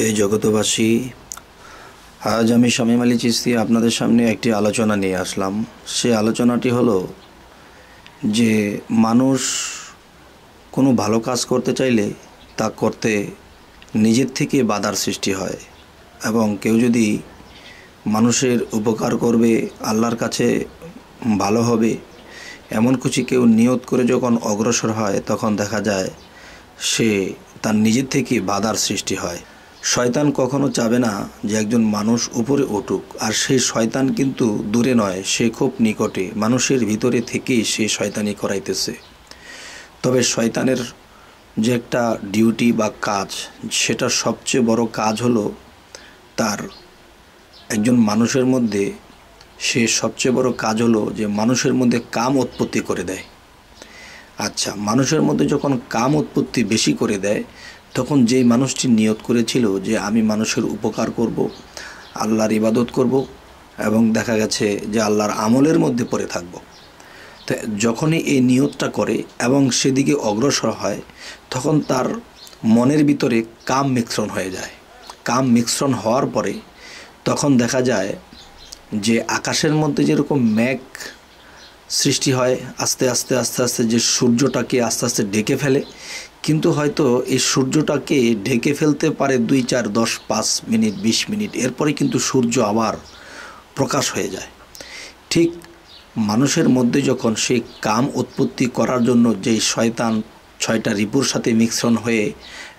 হে জগতবাসী আজ আমি শামীম আলী চিস্তি আপনাদের সামনে একটি আলোচনা নিয়ে আসলাম। সে আলোচনাটি হলো যে মানুষ কোনো ভালো কাজ করতে চাইলে তা করতে নিজের থেকে বাধার সৃষ্টি হয় এবং কেউ যদি মানুষের উপকার করবে, আল্লাহর কাছে ভালো হবে, এমন কিছু কেউ নিয়ত করে যখন অগ্রসর হয়, তখন দেখা যায় সে তার নিজের থেকে বাধার সৃষ্টি হয়। শয়তান কখনো চাবে না যে একজন মানুষ উপরে উঠুক, আর সেই শয়তান কিন্তু দূরে নয়, সে খুব নিকটে। মানুষের ভিতরে থেকেই সে শয়তানি করাইতেছে। তবে শয়তানের যে একটা ডিউটি বা কাজ, সেটা সবচেয়ে বড় কাজ হলো তার একজন মানুষের মধ্যে, সে সবচেয়ে বড় কাজ হলো যে মানুষের মধ্যে কাম উৎপত্তি করে দেয়। আচ্ছা মানুষের মধ্যে যখন কাম উৎপত্তি বেশি করে দেয় তখন যেই মানুষটি নিয়ত করেছিল যে আমি মানুষের উপকার করব, আল্লাহর ইবাদত করব এবং দেখা গেছে যে আল্লাহর আমলের মধ্যে পড়ে থাকব। তো যখনই এই নিয়তটা করে এবং সেদিকে অগ্রসর হয়, তখন তার মনের ভিতরে কাম মিশ্রণ হয়ে যায়। কাম মিশ্রণ হওয়ার পরে তখন দেখা যায় যে আকাশের মধ্যে যেরকম মেঘ সৃষ্টি হয়, আস্তে আস্তে আস্তে আস্তে যে সূর্যটাকে আস্তে আস্তে ঢেকে ফেলে। কিন্তু হয়তো এই সূর্যটাকে ঢেকে ফেলতে পারে দুই, চার, দশ, পাঁচ মিনিট, বিশ মিনিট। এরপরে কিন্তু সূর্য আবার প্রকাশ হয়ে যায়। ঠিক মানুষের মধ্যে যখন সেই কাম উৎপত্তি করার জন্য যেই শয়তান ছয়টা রিপুর সাথে মিশ্রণ হয়ে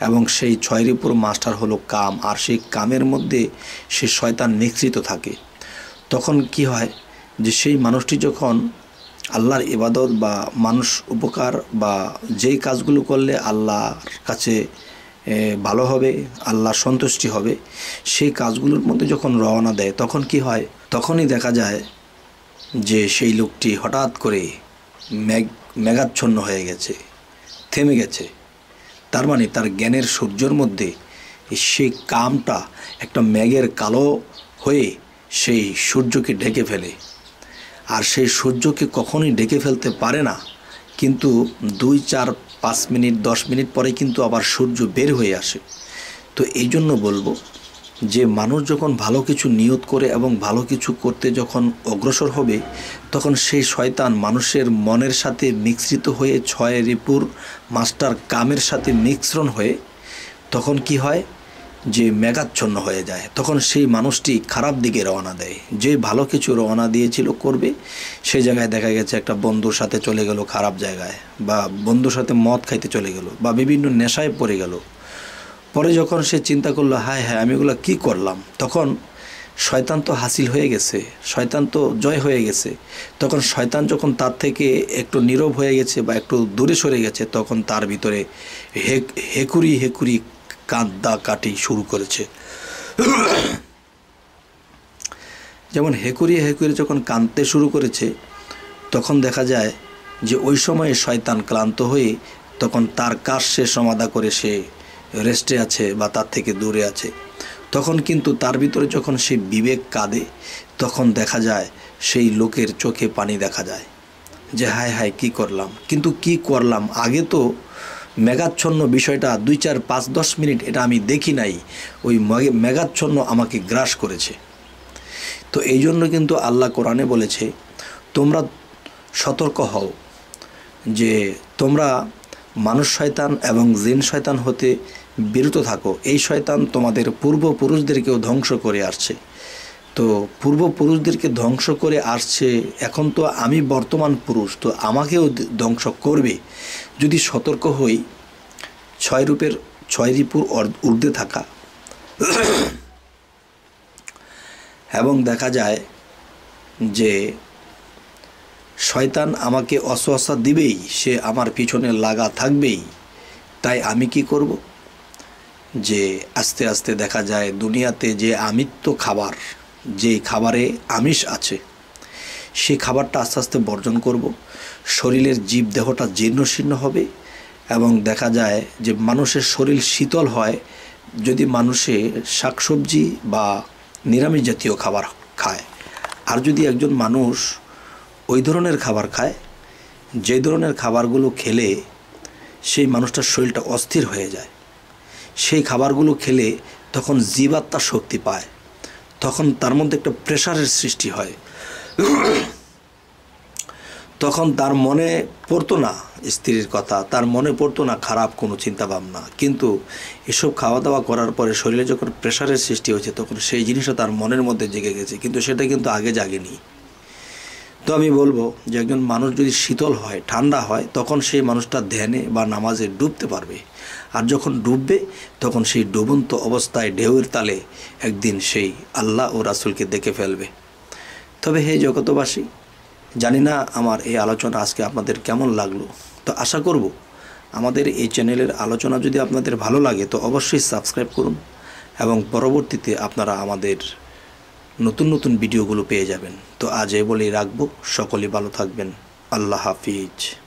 এবং সেই ছয় রিপুর মাস্টার হলো কাম, আর সেই কামের মধ্যে সে শয়তান মিশ্রিত থাকে, তখন কি হয় যে সেই মানুষটি যখন আল্লাহর ইবাদত বা মানুষ উপকার বা যেই কাজগুলো করলে আল্লাহর কাছে ভালো হবে, আল্লাহর সন্তুষ্টি হবে, সেই কাজগুলোর মধ্যে যখন রওনা দেয়, তখন কি হয়? তখনই দেখা যায় যে সেই লোকটি হঠাৎ করে মেঘ, মেঘাচ্ছন্ন হয়ে গেছে, থেমে গেছে। তার মানে তার জ্ঞানের সূর্যর মধ্যে সেই কামটা একটা মেঘের কালো হয়ে সেই সূর্যকে ঢেকে ফেলে। আর সেই সূর্যকে কখনোই ডেকে ফেলতে পারে না। কিন্তু দুই, চার, পাঁচ মিনিট, দশ মিনিট পরে কিন্তু আবার সূর্য বের হয়ে আসে। তো এই জন্য বলব যে মানুষ যখন ভালো কিছু নিয়ত করে এবং ভালো কিছু করতে যখন অগ্রসর হবে, তখন সেই শয়তান মানুষের মনের সাথে মিশ্রিত হয়ে ছয় রিপুর মাস্টার কামের সাথে মিশ্রণ হয়ে তখন কি হয়? যে মেঘাচ্ছন্ন হয়ে যায়, তখন সেই মানুষটি খারাপ দিকে রওনা দেয়। যে ভালো কিছু রওনা দিয়েছিল করবে সেই জায়গায় দেখা গেছে একটা বন্ধুর সাথে চলে গেল খারাপ জায়গায়, বা বন্ধুর সাথে মদ খাইতে চলে গেল, বা বিভিন্ন নেশায় পড়ে গেল। পরে যখন সে চিন্তা করল, হায় হ্যাঁ আমি এগুলো কী করলাম? তখন শয়তান তো হাসিল হয়ে গেছে, শয়তান তো জয় হয়ে গেছে। তখন শয়তান যখন তার থেকে একটু নীরব হয়ে গেছে বা একটু দূরে সরে গেছে, তখন তার ভিতরে হেকুরি হেকুরি কাঁদা কাটি শুরু করেছে। যেমন হেকুরিয়ে হেকুরিয়ে যখন কাঁদতে শুরু করেছে, তখন দেখা যায় যে ওই সময়ে শয়তান ক্লান্ত হয়ে তখন তার কাজ সে সমাধা করে সে রেস্টে আছে বা তার থেকে দূরে আছে। তখন কিন্তু তার ভিতরে যখন সে বিবেক কাঁদে, তখন দেখা যায় সেই লোকের চোখে পানি দেখা যায় যে হায় হায় কি করলাম? কিন্তু কি করলাম? আগে তো মেঘাচ্ছন্ন বিষয়টা দুই চার পাঁচ দশ মিনিট এটা আমি দেখি নাই। ওই মেঘাচ্ছন্ন আমাকে গ্রাস করেছে। তো এই জন্য কিন্তু আল্লাহ কোরআনে বলেছে, তোমরা সতর্ক হও যে তোমরা মানুষ শয়তান এবং জিন শয়তান হতে বিরত থাকো। এই শয়তান তোমাদের পূর্বপুরুষদেরকেও ধ্বংস করে আসছে। তো পূর্বপুরুষদেরকে ধ্বংস করে আসছে, এখন তো আমি বর্তমান পুরুষ, তো আমাকেও ধ্বংস করবে। যদি সতর্ক হই, ছয় রূপের ছয় রিপুর ঊর্ধ্বে থাকা। এবং দেখা যায় যে শয়তান আমাকে অসহসা দিবেই, সে আমার পিছনে লাগা থাকবেই। তাই আমি কি করব? যে আস্তে আস্তে দেখা যায় দুনিয়াতে যে আমিত্ব খাবার যে খাবারে আমিষ আছে সেই খাবারটা আস্তে আস্তে বর্জন করব। শরীরের জীব দেহটা জীর্ণশীর্ণ হবে এবং দেখা যায় যে মানুষের শরীর শীতল হয় যদি মানুষে শাকসবজি বা নিরামিষ জাতীয় খাবার খায়। আর যদি একজন মানুষ ওই ধরনের খাবার খায়, যে ধরনের খাবারগুলো খেলে সেই মানুষটার শরীরটা অস্থির হয়ে যায়। সেই খাবারগুলো খেলে তখন জীবাত্মা শক্তি পায়। তখন তার মধ্যে একটা প্রেশারের সৃষ্টি হয়। তখন তার মনে পড়তো না স্ত্রীর কথা, তার মনে পড়তো না খারাপ কোনো চিন্তা ভাবনা কিন্তু এসব খাওয়া দাওয়া করার পরে শরীরে যখন প্রেশারের সৃষ্টি হয়েছে, তখন সেই জিনিসটা তার মনের মধ্যে জেগে গেছে। কিন্তু সেটা কিন্তু আগে জাগেনি। তো আমি বলব যে একজন মানুষ যদি শীতল হয়, ঠান্ডা হয়, তখন সেই মানুষটা ধ্যানে বা নামাজে ডুবতে পারবে। আর যখন ডুববে, তখন সেই ডুবন্ত অবস্থায় ঢেউয়ের তালে একদিন সেই আল্লাহ ও রাসুলকে দেখে ফেলবে। তবে হে জগতবাসী জানি না আমার এই আলোচনা আজকে আপনাদের কেমন লাগল। তো আশা করব আমাদের এই চ্যানেলের আলোচনা যদি আপনাদের ভালো লাগে, তো অবশ্যই সাবস্ক্রাইব করুন এবং পরবর্তীতে আপনারা আমাদের নতুন নতুন ভিডিওগুলো পেয়ে যাবেন। তো আজ এ বলেই রাখব। সকলে ভালো থাকবেন। আল্লাহ হাফিজ।